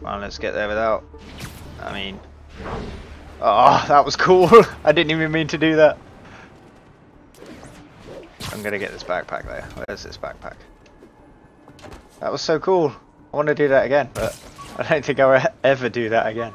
Come on, let's get there without. I mean. Oh, that was cool. I didn't even mean to do that. I'm gonna get this backpack there. Where's this backpack? That was so cool. I want to do that again, but I don't think I'll ever do that again.